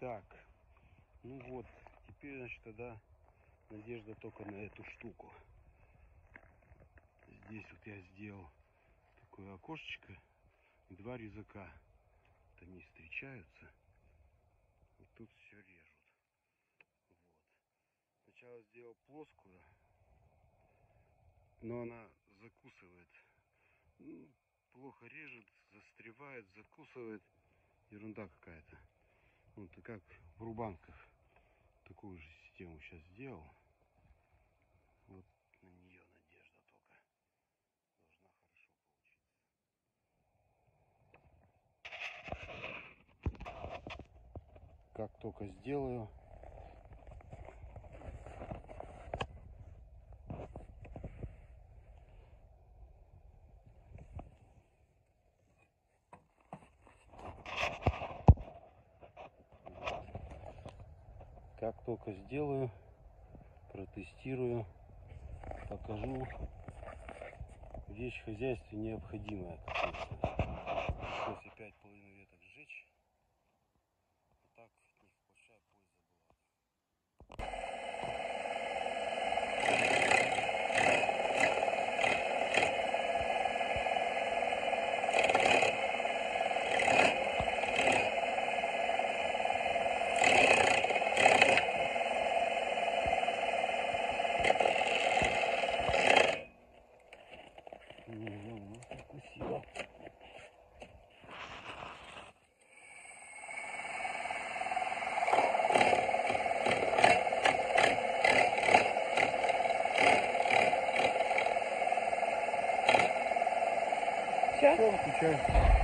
Так, ну вот, теперь, значит, тогда надежда только на эту штуку. Здесь вот я сделал такое окошечко и два резака. Вот они встречаются. Вот тут все режут. Вот. Сначала сделал плоскую, но она закусывает. Ну, плохо режет, застревает, закусывает. Ерунда какая-то. И как в рубанках. Такую же систему сейчас сделал. Вот на нее надежда только. Должна хорошо получиться. Как только сделаю, как только сделаю, протестирую, покажу. Вещь в хозяйстве необходимая. После пять половиной веток сжечь. А так Все? Все, выключай.